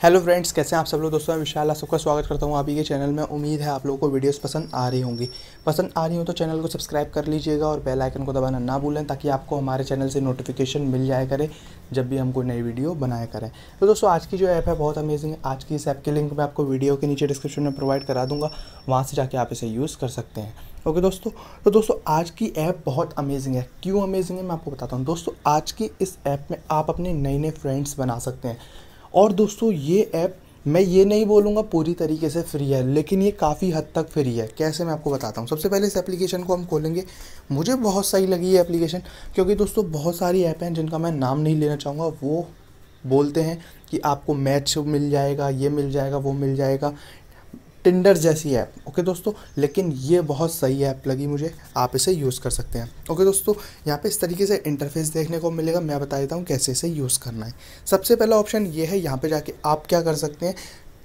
Hello friends कैसे हैं आप सब लोग? दोस्तों मैं विशाल सबका स्वागत करता हूँ आप ही के चैनल में। उम्मीद है आप लोगों को वीडियोस पसंद आ रही होंगी। पसंद आ रही हो तो चैनल को सब्सक्राइब कर लीजिएगा और बेल आइकन को दबाना ना भूलें ताकि आपको हमारे चैनल से नोटिफिकेशन मिल जाया करे जब भी हम कोई नई वीडियो बनाया करें। तो दोस्तों आज की जो ऐप है बहुत अमेजिंग है। आज की इस ऐप की लिंक मैं आपको वीडियो के नीचे डिस्क्रिप्शन में प्रोवाइड करा दूँगा। वहाँ से जाके आप इसे यूज़ कर सकते हैं। ओके okay, दोस्तों तो दोस्तों आज की ऐप बहुत अमेजिंग है। क्यों अमेजिंग है मैं आपको बताता हूँ। दोस्तों आज की इस ऐप में आप अपने नए नए फ्रेंड्स बना सकते हैं। और दोस्तों, ये ऐप मैं ये नहीं बोलूँगा पूरी तरीके से फ्री है, लेकिन ये काफ़ी हद तक फ्री है। कैसे मैं आपको बताता हूँ? सबसे पहले इस एप्लीकेशन को हम खोलेंगे। मुझे बहुत सही लगी ये एप्लीकेशन क्योंकि दोस्तों, बहुत सारी ऐप हैं जिनका मैं नाम नहीं लेना चाहूँगा। वो बोलते हैं कि आपको मैच मिल जाएगा, ये मिल जाएगा, वो मिल जाएगा। टिंडर जैसी ऐप। ओके दोस्तों? लेकिन ये बहुत सही ऐप लगी मुझे। आप इसे यूज़ कर सकते हैं। ओके दोस्तों? यहाँ पे इस तरीके से इंटरफेस देखने को मिलेगा। मैं बता देता हूँ कैसे इसे यूज़ करना है। सबसे पहला ऑप्शन ये है, यहाँ पे जाके आप क्या कर सकते हैं?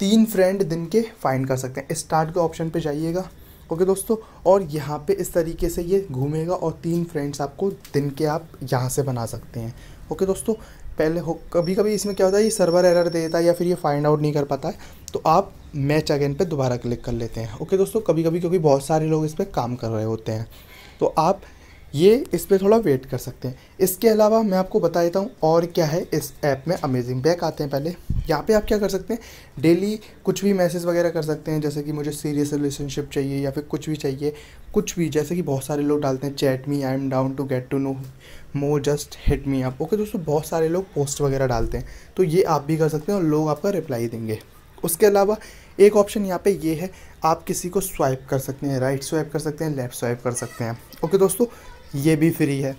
तीन फ्रेंड दिन के फाइंड कर सकते हैं। स्टार्ट के ऑप्शन पर जाइएगा। ओके दोस्तों? और यहाँ पे इस तरीके से ये घूमेगा और तीन फ्रेंड्स आपको दिन के आप यहाँ से बना सकते हैं। ओके दोस्तों? पहले हो कभी कभी इसमें क्या होता है? ये सर्वर एरर दे देता है या फिर ये फाइंड आउट नहीं कर पाता है। तो आप मैच अगेन पे दोबारा क्लिक कर लेते हैं। ओके दोस्तों कभी कभी क्योंकि बहुत सारे लोग इस पर काम कर रहे होते हैं तो आप ये इस पर थोड़ा वेट कर सकते हैं। इसके अलावा मैं आपको बता देता हूँ और क्या है, इस ऐप में अमेजिंग बैक आते हैं पहले। यहाँ पे आप क्या कर सकते हैं डेली कुछ भी मैसेज वगैरह कर सकते हैं, जैसे कि मुझे सीरियस रिलेशनशिप चाहिए या फिर कुछ भी चाहिए, कुछ भी, जैसे कि बहुत सारे लोग डालते हैं chat me I am down to get to know more just hit me up okay दोस्तों, बहुत सारे लोग पोस्ट वगैरह डालते हैं तो ये आप भी कर सकते हैं और लोग आपका रिप्लाई देंगे। उसके अलावा एक ऑप्शन यहाँ पे ये है, आप किसी को स्वाइप कर सकते हैं राइट स्वाइप कर सकते हैं लेफ़्ट स्वाइप कर सकते हैं। ओके दोस्तों, ये भी फ्री है।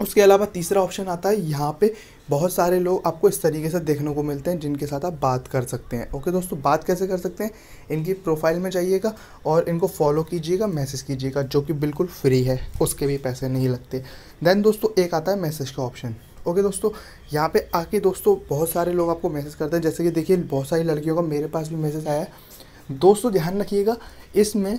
उसके अलावा तीसरा ऑप्शन आता है, यहाँ पे बहुत सारे लोग आपको इस तरीके से देखने को मिलते हैं, जिनके साथ आप बात कर सकते हैं। ओके दोस्तों, बात कैसे कर सकते हैं? इनकी प्रोफ़ाइल में जाइएगा और इनको फॉलो कीजिएगा मैसेज कीजिएगा, जो कि बिल्कुल फ्री है, उसके भी पैसे नहीं लगते। देन दोस्तों, एक आता है मैसेज का ऑप्शन ओके दोस्तों, यहाँ पे आके दोस्तों बहुत सारे लोग आपको मैसेज करते हैं। जैसे कि देखिए, बहुत सारी लड़कियों का मेरे पास भी मैसेज आया है। दोस्तों, ध्यान रखिएगा, इसमें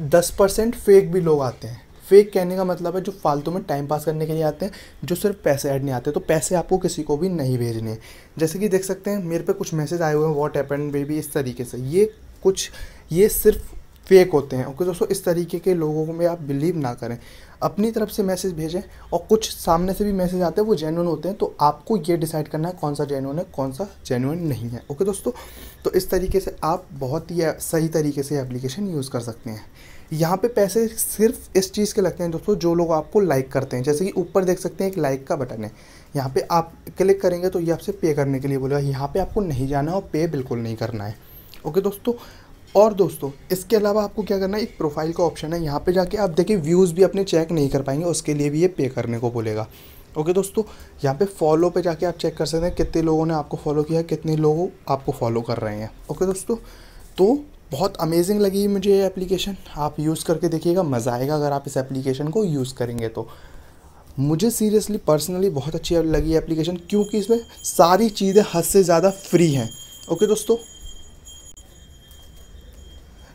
दस परसेंट फेक भी लोग आते हैं। फेक कहने का मतलब है जो फालतू में टाइम पास करने के लिए आते हैं, जो सिर्फ़ पैसे ऐड नहीं आते। तो पैसे आपको किसी को भी नहीं भेजने। जैसे कि देख सकते हैं, मेरे पे कुछ मैसेज आए हुए हैं वॉट एपन बेबी इस तरीके से। ये कुछ, ये सिर्फ़ फेक होते हैं। ओके, दोस्तों, इस तरीके के लोगों में आप बिलीव ना करें। अपनी तरफ़ से मैसेज भेजें और कुछ सामने से भी मैसेज आते हैं, वो जेनुअन होते हैं तो आपको ये डिसाइड करना है कौन सा जेनुअन है, कौन सा जेनुअन नहीं है। ओके, दोस्तों तो इस तरीके से आप बहुत ही सही तरीके से एप्लीकेशन यूज़ कर सकते हैं। यहाँ पे पैसे सिर्फ़ इस चीज़ के लगते हैं, दोस्तों, जो लोग आपको लाइक करते हैं। जैसे कि ऊपर देख सकते हैं एक लाइक का बटन है। यहाँ पे आप क्लिक करेंगे तो ये आपसे पे करने के लिए बोलेगा। यहाँ पे आपको नहीं जाना है और पे बिल्कुल नहीं करना है। ओके, दोस्तों और दोस्तों, इसके अलावा आपको क्या करना है, एक प्रोफ़ाइल का ऑप्शन है, यहाँ पे जाके आप देखिए व्यूज़ भी अपने चेक नहीं कर पाएँगे, उसके लिए भी ये पे करने को बोलेगा। ओके दोस्तों, यहाँ पे फॉलो पे जाके आप चेक कर सकते हैं, कितने लोगों ने आपको फॉलो किया, कितने लोग आपको फॉलो कर रहे हैं। ओके दोस्तों तो बहुत अमेजिंग लगी मुझे ये एप्लीकेशन आप यूज़ करके देखिएगा, मज़ा आएगा अगर आप इस एप्लीकेशन को यूज़ करेंगे तो। मुझे सीरियसली पर्सनली बहुत अच्छी लगी एप्लीकेशन क्योंकि इसमें सारी चीज़ें हद से ज़्यादा फ्री हैं। ओके दोस्तों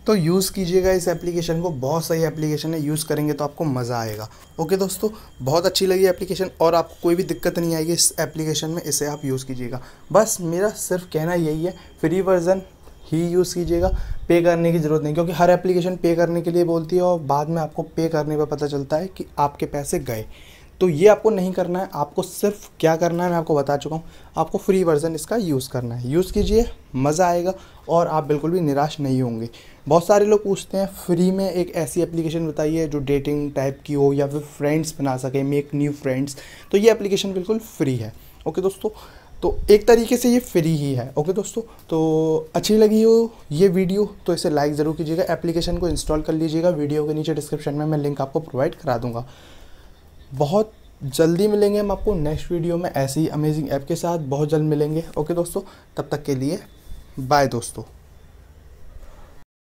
तो यूज़ कीजिएगा इस एप्लीकेशन को। बहुत सही एप्लीकेशन है यूज़ करेंगे तो आपको मज़ा आएगा। ओके दोस्तों, बहुत अच्छी लगी एप्लीकेशन और आपको कोई भी दिक्कत नहीं आएगी इस एप्लीकेशन में, इसे आप यूज़ कीजिएगा। बस मेरा सिर्फ़ कहना यही है फ्री वर्जन ही यूज़ कीजिएगा। पे करने की ज़रूरत नहीं, क्योंकि हर एप्लीकेशन पे करने के लिए बोलती है और बाद में आपको पे करने पर पता चलता है कि आपके पैसे गए। तो ये आपको नहीं करना है, आपको सिर्फ़ क्या करना है मैं आपको बता चुका हूँ। आपको फ्री वर्जन इसका यूज़ करना है। यूज़ कीजिए, मज़ा आएगा और आप बिल्कुल भी निराश नहीं होंगे। बहुत सारे लोग पूछते हैं फ्री में एक ऐसी एप्लीकेशन बताइए जो डेटिंग टाइप की हो या फिर फ्रेंड्स बना सके मेक न्यू फ्रेंड्स तो ये एप्लीकेशन बिल्कुल फ्री है। ओके दोस्तों तो एक तरीके से ये फ्री ही है। ओके दोस्तों तो अच्छी लगी हो ये वीडियो तो इसे लाइक ज़रूर कीजिएगा। एप्लीकेशन को इंस्टॉल कर लीजिएगा। वीडियो के नीचे डिस्क्रिप्शन में मैं लिंक आपको प्रोवाइड करा दूँगा। बहुत जल्दी मिलेंगे हम आपको नेक्स्ट वीडियो में ऐसी ही अमेजिंग ऐप के साथ। बहुत जल्द मिलेंगे। ओके दोस्तों, तब तक के लिए बाय दोस्तों।